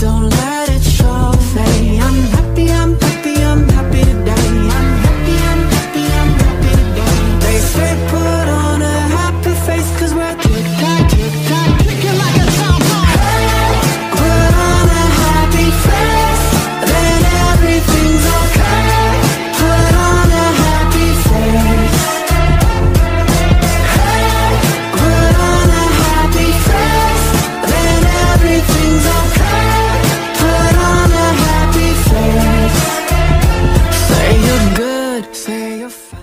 Don't if